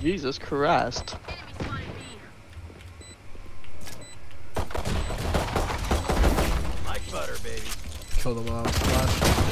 Jesus Christ. Like butter, baby. Kill them all. Flash.